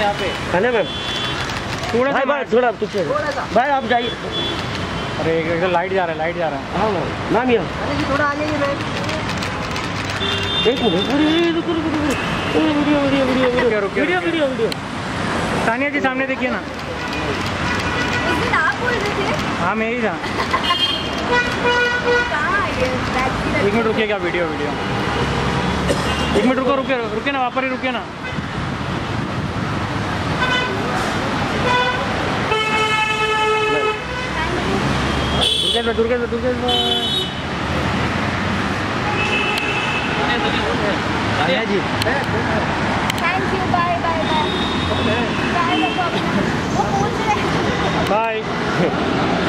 यहाँ पे। है ना मैम थोड़ा सा भाई भाई थोड़ा पीछे। भाई आप जाइए। अरे एक एक लाइट जा रहा है लाइट जा रहा है। हाँ मैम मैम यहाँ अरे जी थोड़ा आ जाइए मैम एक मिनट अरे रुको रुको रुको। अरे video video video video. Video. Video video. Tania ji सामने देखिए ना। उस दिन आप बोल रहे थे? हाँ मैं ही था। की एक मिनट रुकिएगा वीडियो वीडियो। एक मिनट रुको रुके रुके ना वहाँ पर ही रुके ना। दुर्गेश भाई Durgesh thank you bye bye bye bye